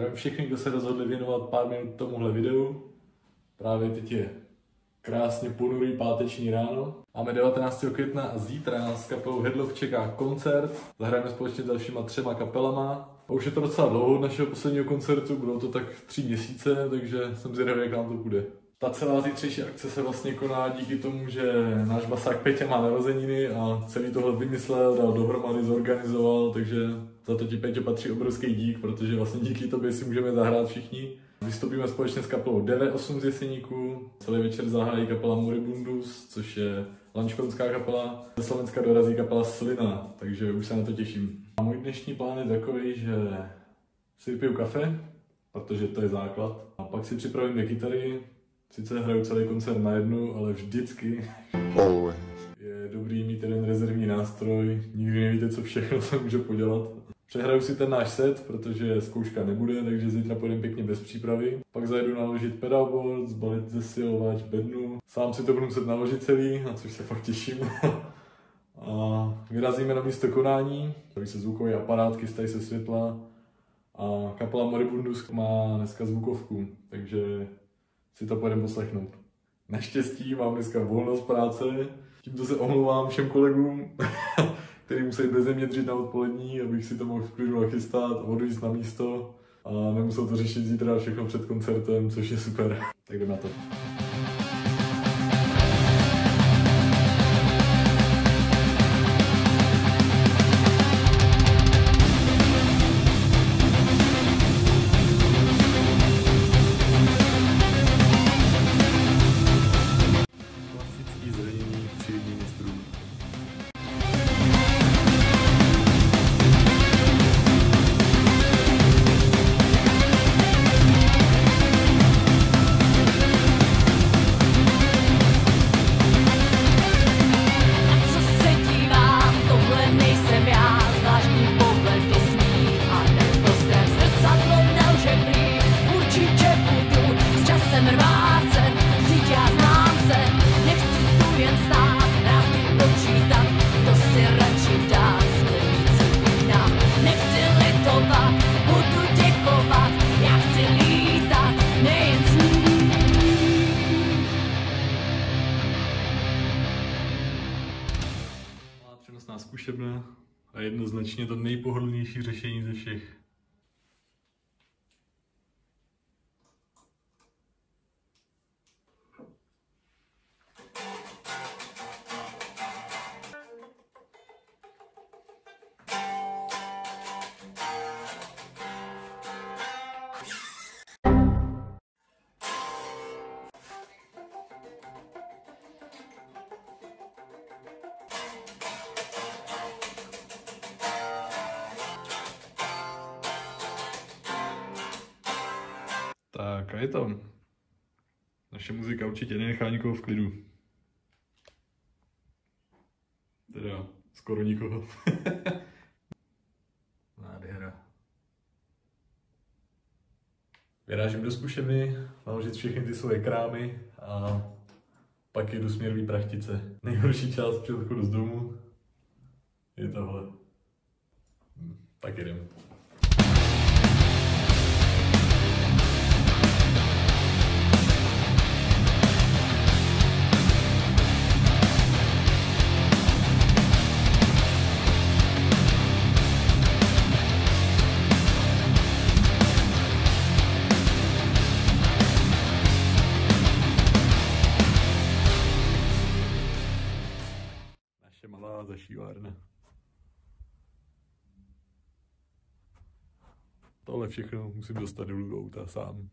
Zdravím všechny, kdo se rozhodli věnovat pár minut tomuhle videu. Právě teď je krásně ponurý páteční ráno. Máme 19. května a zítra nás s kapelou Headlock čeká koncert. Zahrajeme společně s dalšíma třema kapelama. A už je to docela dlouho od našeho posledního koncertu, budou to tak tři měsíce, takže jsem zvědavý, jak nám to bude. Ta celá zítřejší akce se vlastně koná díky tomu, že náš basák Petě má narozeniny a celý tohle vymyslel, dal dohromady, zorganizoval, takže za to ti Peťo patří obrovský dík, protože vlastně díky tobě si můžeme zahrát všichni. Vystoupíme společně s kapelou DV8 z Jeseníku, celý večer zahájí kapela Moribundus, což je lančkonská kapela. Ze Slovenska dorazí kapela Slina, takže už se na to těším. A můj dnešní plán je takový, že si vypiju kafe, protože to je základ. A pak si připravím dvě kytary, sice hraju celý koncert na jednu, ale vždycky je dobrý mít jeden rezervní nástroj, nikdy nevíte, co všechno se může podělat. Přehraju si ten náš set, protože zkouška nebude, takže zítra pojedeme pěkně bez přípravy. Pak zajedu naložit pedalboard, zbalit zesilovač, bednu. Sám si to budu muset naložit celý, na což se fakt těším. a vyrazíme na místo konání, tady se zvukové aparát, chystají se světla. A kapela Moribundus má dneska zvukovku, takže si to pojedeme poslechnout. Naštěstí mám dneska volnost práce, tímto se omlouvám všem kolegům, kteří musí bez mě dřít na odpolední, abych si to mohl v klidu nachystat, odvízt na místo a nemusel to řešit zítra všechno před koncertem, což je super. Tak jdeme na to. Nejpohodlnější řešení ze všech. To. Naše muzika určitě nenechá nikoho v klidu. Teda skoro nikoho. Nádhera. Vyrážím do zkušebny, naložit všechny ty svoje krámy a pak jedu směr prachtice. Nejhorší část při z domu je tohle. Hm, Tak jdem. Tohle všechno musím dostat do auta sám.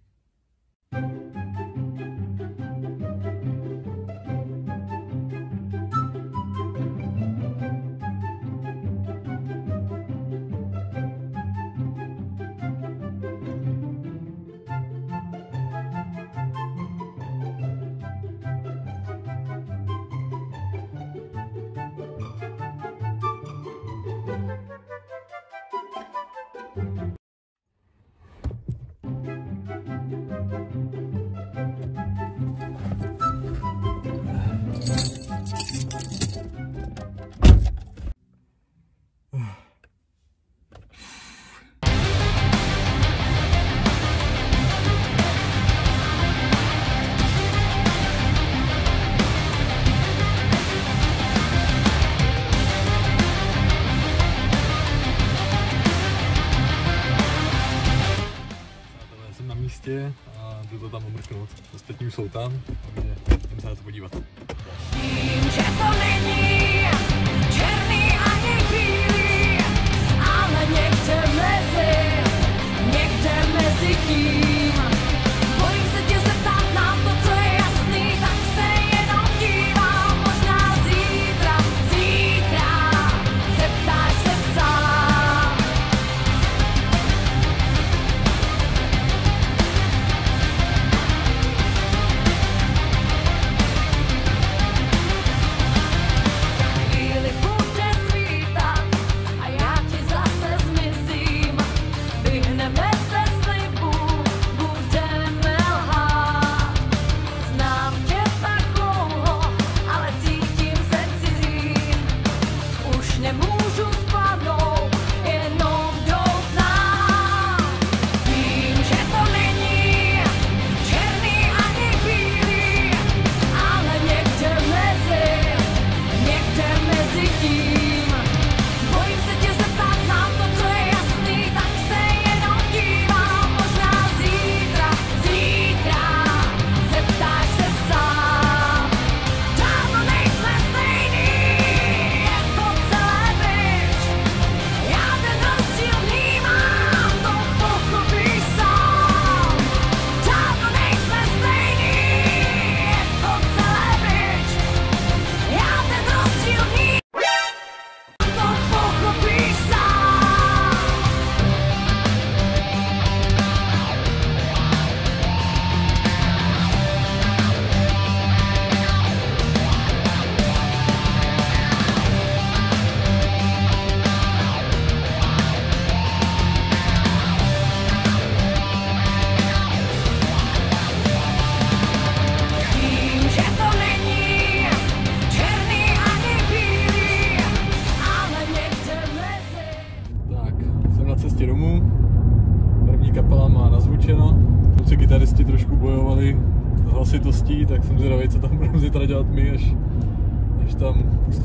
Už jsou tam, takže jdeme se na to podívat.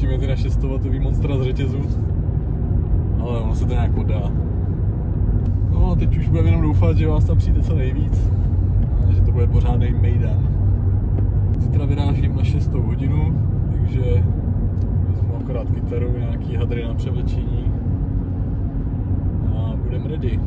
Pustíme ty naše 100 monstra z řetězu. Ale ono se to nějak podá. No a teď už budeme jenom doufat, že vás tam přijde co nejvíc. A že to bude pořádný mejdan. Zítra vyrážím na 6 hodinu, takže vezmu akorát kytaru, nějaký hadry na převlečení a budeme ready.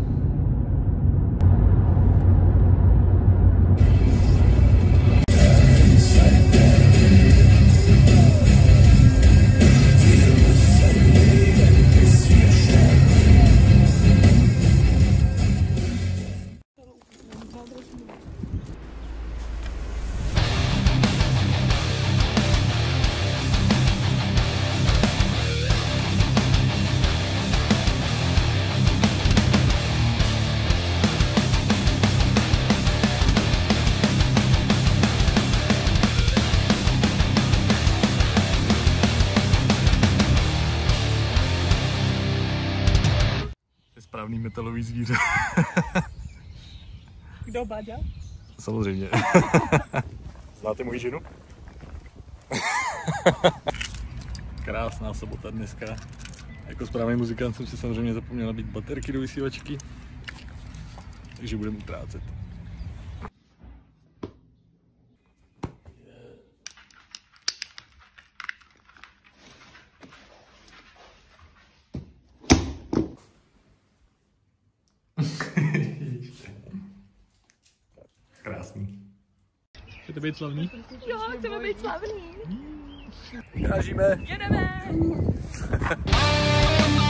Zvíře. Kdo, Baďa? Samozřejmě. Znáte moji ženu? Krásná sobota dneska. Jako správný muzikant jsem si samozřejmě zapomněl nabít baterky do vysílačky. Takže budeme utrácet. Být slavný? Jo, chceme být slavný. Vyrážíme. Jedeme.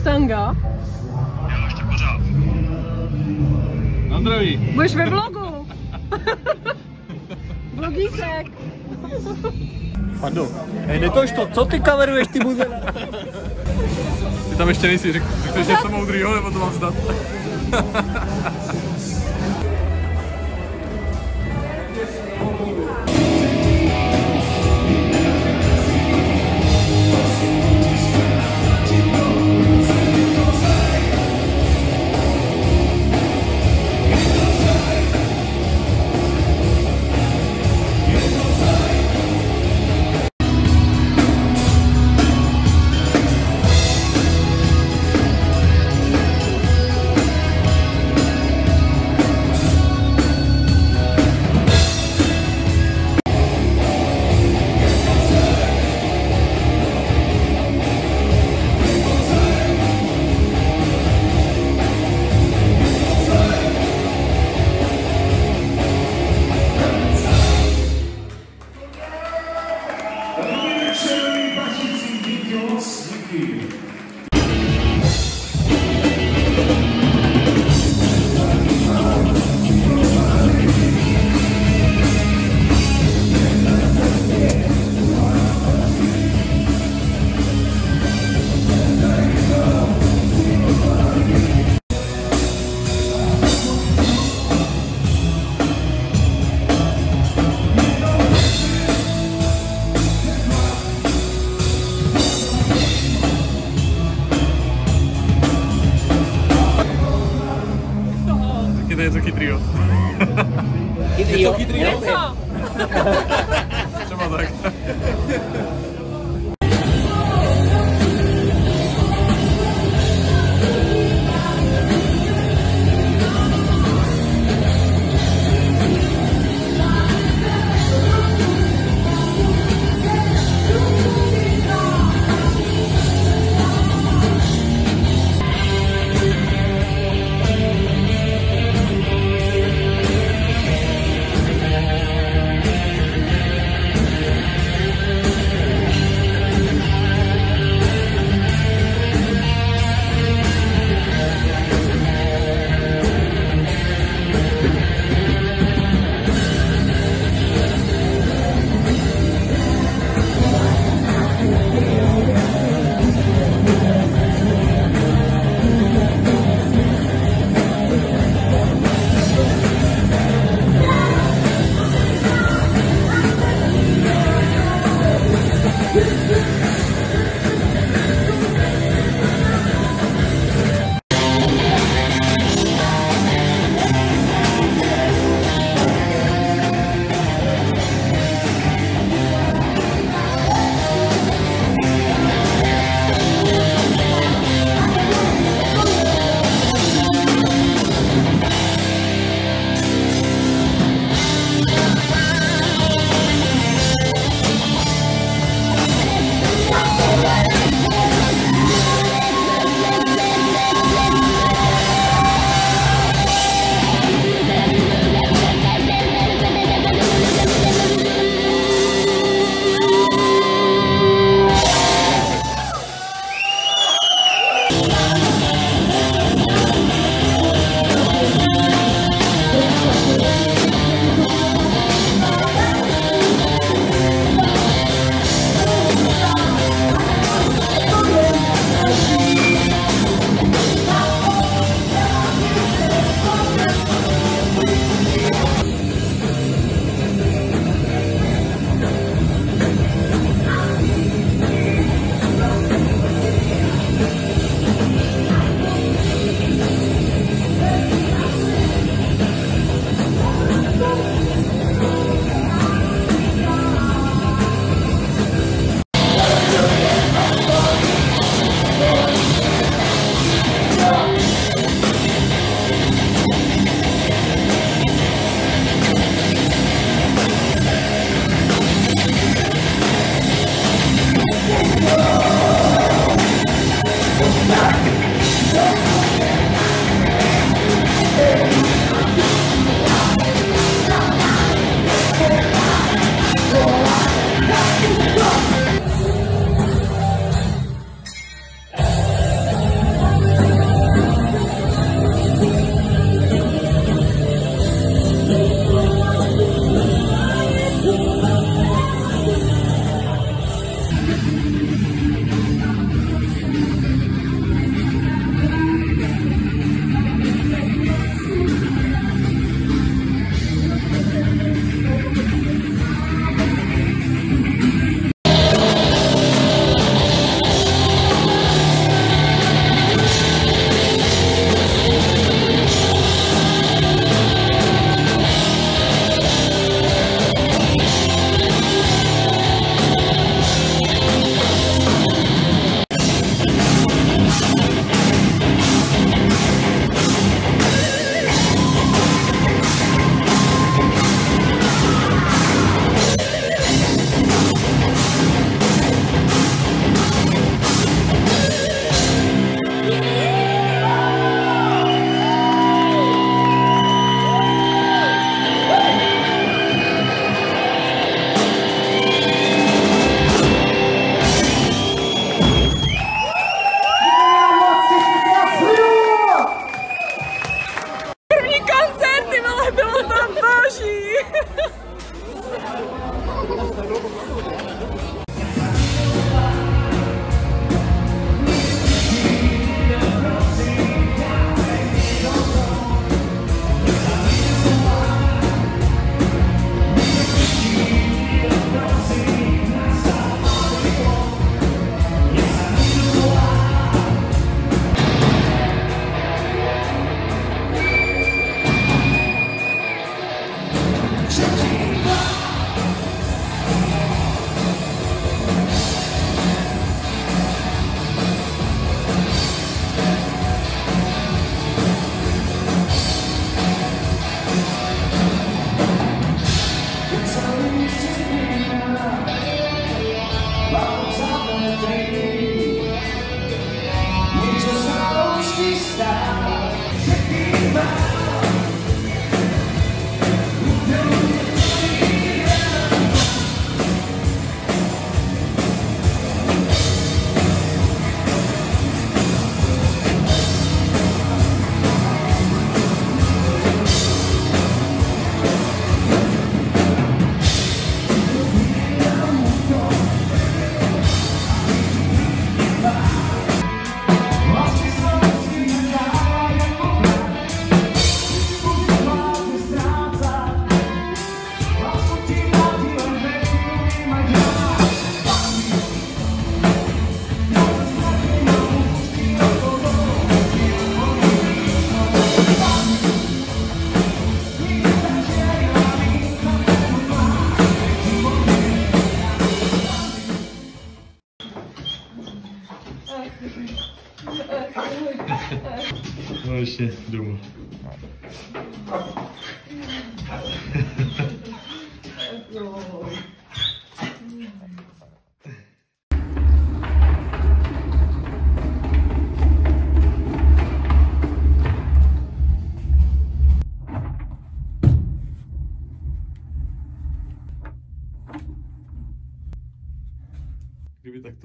Ty piješ Mustanga? Na zdraví. Budeš ve vlogu. Vlogísek. Fando, hej, netož to, co ty kameruješ, ty muze? Ty tam ještě nejsi, řek, řekneš něco moudrýho, nebo to mám zdat? Řekněte něco chytrýho. Chytrý, jo? Co? Třeba tak.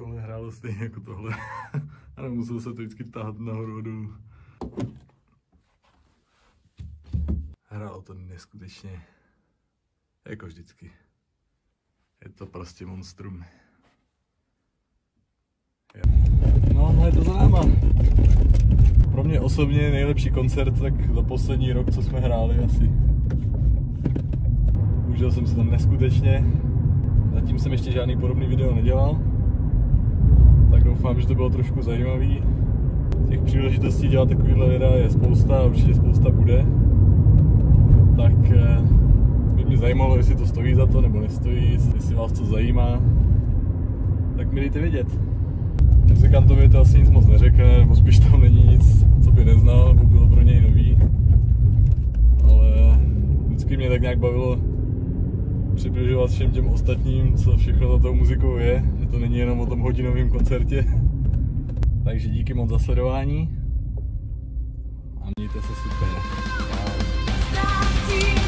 Tohle hrálo stejně jako tohle. A nemusel se to vždycky tahat nahoru dolů. Hrálo to neskutečně. Jako vždycky. Je to prostě monstrum. No, a je to za. Pro mě osobně nejlepší koncert tak za poslední rok, co jsme hráli asi. Užil jsem se tam neskutečně. Zatím jsem ještě žádný podobný video nedělal. Doufám, že to bylo trošku zajímavý. Těch příležitostí dělat takovýhle videa je spousta a určitě spousta bude. Tak eh, by mě zajímalo, jestli to stojí za to nebo nestojí, jestli vás to zajímá. Tak mi dejte vědět. Muzikantovi to asi nic moc neřekne, nebo spíš tam není nic, co by neznal, nebo bylo pro něj nový. Ale vždycky mě tak nějak bavilo přibližovat všem těm ostatním, co všechno za tou muzikou je, že to není jenom o tom hodinovém koncertě. Takže díky moc za sledování a mějte se super. Ztrácím